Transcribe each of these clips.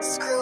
Screwaholic.com.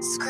Screw